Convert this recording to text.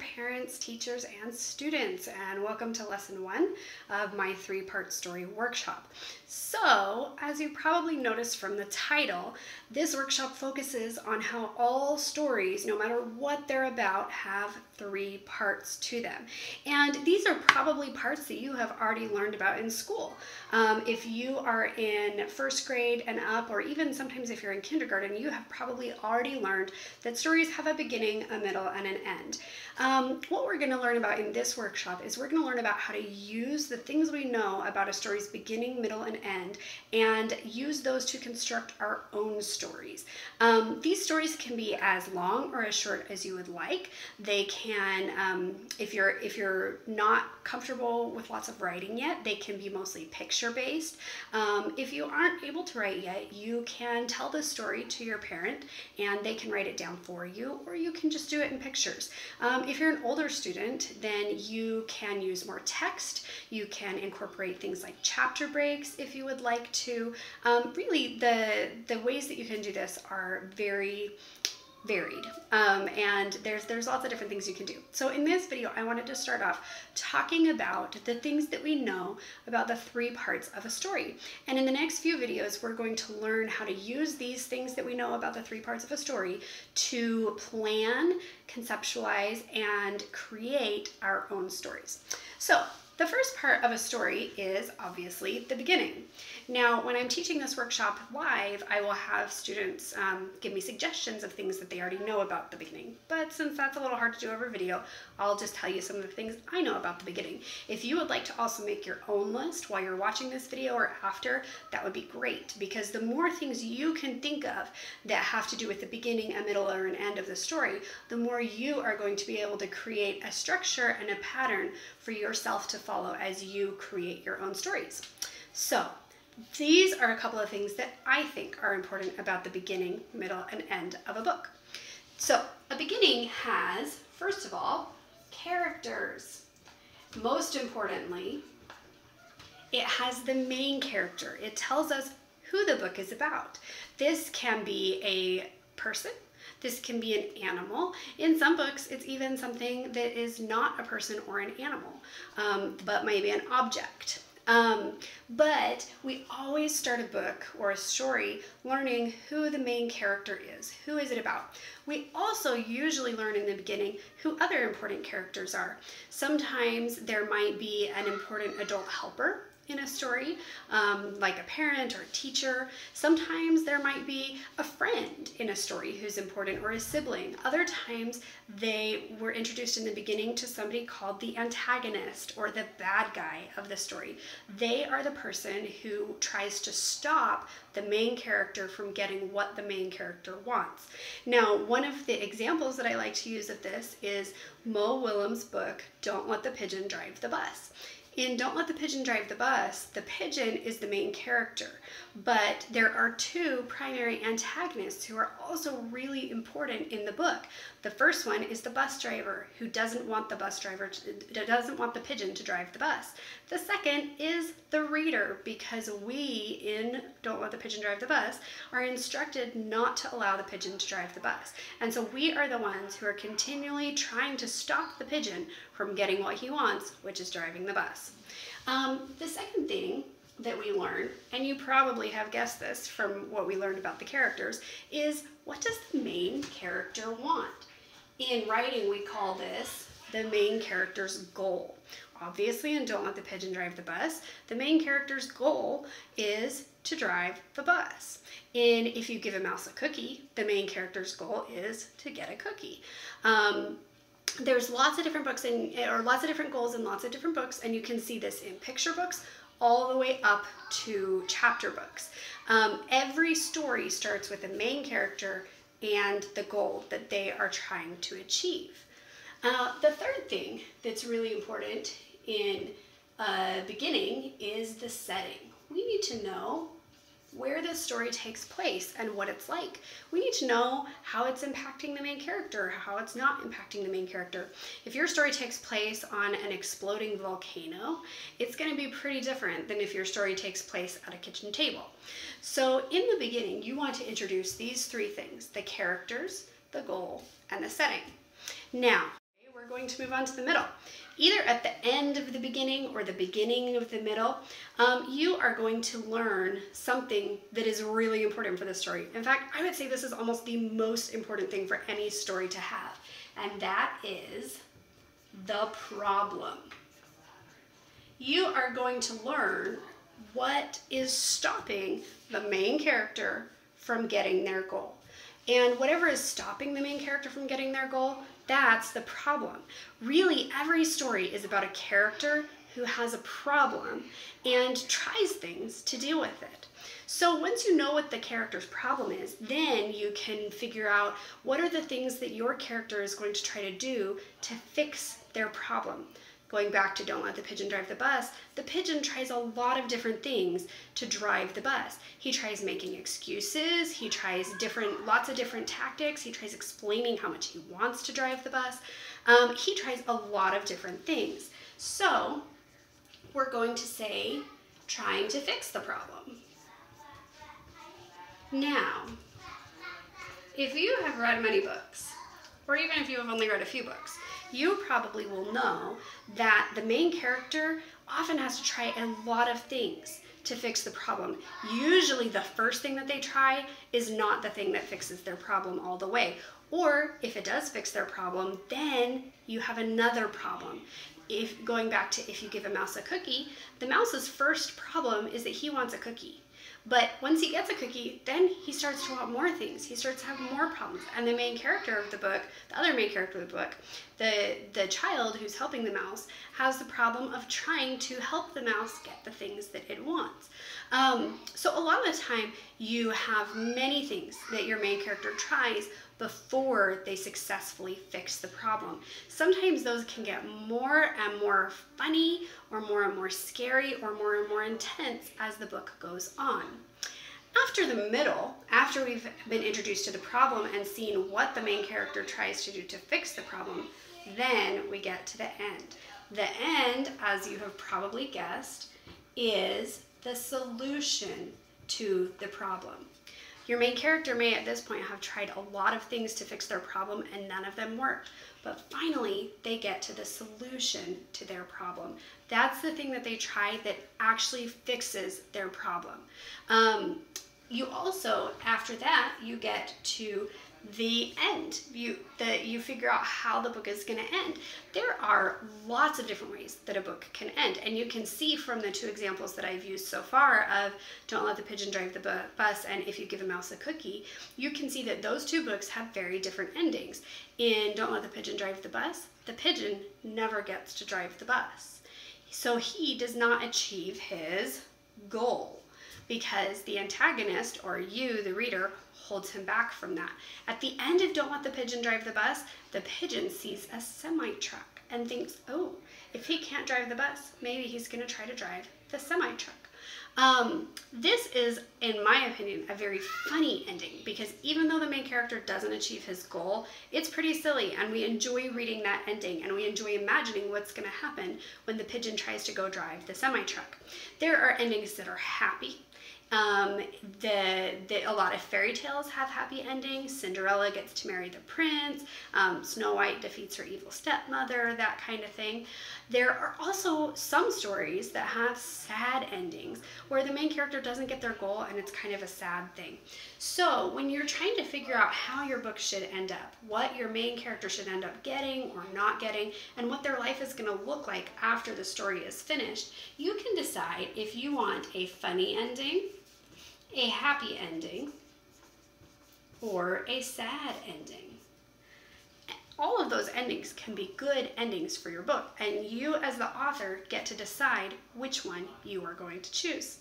parents, teachers, and students, and welcome to lesson one of my three part story workshop. So, as you probably noticed from the title, this workshop focuses on how all stories, no matter what they're about, have three parts to them. And these are probably parts that you have already learned about in school. Um, if you are in first grade and up, or even sometimes if you're in kindergarten, you have probably already learned that stories have a beginning, a middle, and an end. Um, what we're going to learn about in this workshop is we're going to learn about how to use the things we know about a story's beginning, middle, and end and use those to construct our own stories. Um, these stories can be as long or as short as you would like. They can, um, if you're if you're not comfortable with lots of writing yet, they can be mostly picture based. Um, if you aren't able to write yet, you can tell the story to your parent and they can write it down for you, or you can just do it in pictures. Um, if you're an older student, then you can use more text. You can incorporate things like chapter breaks if you would like to. Um, really, the, the ways that you can do this are very varied. Um, and there's there's lots of different things you can do. So in this video i wanted to start off talking about the things that we know about the three parts of a story. And in the next few videos we're going to learn how to use these things that we know about the three parts of a story to plan conceptualize and create our own stories. So the first part of a story is obviously the beginning. Now, when I'm teaching this workshop live, I will have students um, give me suggestions of things that they already know about the beginning. But since that's a little hard to do over video, I'll just tell you some of the things I know about the beginning. If you would like to also make your own list while you're watching this video or after, that would be great because the more things you can think of that have to do with the beginning, a middle, or an end of the story, the more you are going to be able to create a structure and a pattern for yourself to follow as you create your own stories. So, these are a couple of things that I think are important about the beginning, middle, and end of a book. So, a beginning has, first of all, characters. Most importantly, it has the main character. It tells us who the book is about. This can be a person, this can be an animal. In some books, it's even something that is not a person or an animal, um, but maybe an object. Um, but we always start a book or a story learning who the main character is. Who is it about? We also usually learn in the beginning who other important characters are. Sometimes there might be an important adult helper in a story, um, like a parent or a teacher. Sometimes there might be a friend in a story who's important or a sibling. Other times they were introduced in the beginning to somebody called the antagonist or the bad guy of the story. They are the person who tries to stop the main character from getting what the main character wants. Now, one of the examples that I like to use of this is Mo Willems' book, Don't Let the Pigeon Drive the Bus. In Don't Let the Pigeon Drive the Bus, the pigeon is the main character, but there are two primary antagonists who are also really important in the book. The first one is the bus driver who doesn't want the bus driver to, doesn't want the pigeon to drive the bus. The second is the reader because we in Don't Let the Pigeon Drive the Bus are instructed not to allow the pigeon to drive the bus. And so we are the ones who are continually trying to stop the pigeon from getting what he wants, which is driving the bus. Um, the second thing that we learn, and you probably have guessed this from what we learned about the characters, is what does the main character want? In writing, we call this the main character's goal. Obviously, and Don't Let the Pigeon Drive the Bus, the main character's goal is to drive the bus. In If You Give a Mouse a Cookie, the main character's goal is to get a cookie. Um, there's lots of different books and or lots of different goals and lots of different books and you can see this in picture books all the way up to chapter books. Um, every story starts with a main character and the goal that they are trying to achieve. Uh, the third thing that's really important in a beginning is the setting. We need to know where this story takes place and what it's like. We need to know how it's impacting the main character, how it's not impacting the main character. If your story takes place on an exploding volcano, it's going to be pretty different than if your story takes place at a kitchen table. So in the beginning, you want to introduce these three things, the characters, the goal, and the setting. Now, going to move on to the middle. Either at the end of the beginning or the beginning of the middle, um, you are going to learn something that is really important for the story. In fact, I would say this is almost the most important thing for any story to have, and that is the problem. You are going to learn what is stopping the main character from getting their goal. And whatever is stopping the main character from getting their goal, that's the problem. Really, every story is about a character who has a problem and tries things to deal with it. So once you know what the character's problem is, then you can figure out what are the things that your character is going to try to do to fix their problem. Going back to Don't Let the Pigeon Drive the Bus, the pigeon tries a lot of different things to drive the bus. He tries making excuses, he tries different, lots of different tactics, he tries explaining how much he wants to drive the bus. Um, he tries a lot of different things. So we're going to say trying to fix the problem. Now, if you have read many books, or even if you have only read a few books, you probably will know that the main character often has to try a lot of things to fix the problem. Usually, the first thing that they try is not the thing that fixes their problem all the way. Or if it does fix their problem, then you have another problem. If going back to if you give a mouse a cookie, the mouse's first problem is that he wants a cookie. But once he gets a cookie, then he starts to want more things. He starts to have more problems. And the main character of the book, the other main character of the book, the, the child who's helping the mouse, has the problem of trying to help the mouse get the things that it wants. Um, so a lot of the time, you have many things that your main character tries before they successfully fix the problem. Sometimes those can get more and more funny or more and more scary or more and more intense as the book goes on. After the middle, after we've been introduced to the problem and seen what the main character tries to do to fix the problem, then we get to the end. The end, as you have probably guessed, is the solution to the problem. Your main character may at this point have tried a lot of things to fix their problem and none of them work. But finally, they get to the solution to their problem. That's the thing that they try that actually fixes their problem. Um, you also, after that, you get to the end. You that you figure out how the book is going to end. There are lots of different ways that a book can end, and you can see from the two examples that I've used so far of "Don't Let the Pigeon Drive the Bus" and "If You Give a Mouse a Cookie." You can see that those two books have very different endings. In "Don't Let the Pigeon Drive the Bus," the pigeon never gets to drive the bus, so he does not achieve his goal because the antagonist or you, the reader, holds him back from that. At the end of Don't Let the Pigeon Drive the Bus, the pigeon sees a semi truck and thinks, oh, if he can't drive the bus, maybe he's going to try to drive the semi truck. Um, this is, in my opinion, a very funny ending because even though the main character doesn't achieve his goal, it's pretty silly and we enjoy reading that ending and we enjoy imagining what's going to happen when the pigeon tries to go drive the semi truck. There are endings that are happy um, the, the, a lot of fairy tales have happy endings. Cinderella gets to marry the prince. Um, Snow White defeats her evil stepmother, that kind of thing. There are also some stories that have sad endings where the main character doesn't get their goal and it's kind of a sad thing. So when you're trying to figure out how your book should end up, what your main character should end up getting or not getting, and what their life is going to look like after the story is finished, you can decide if you want a funny ending a happy ending or a sad ending. All of those endings can be good endings for your book, and you, as the author, get to decide which one you are going to choose.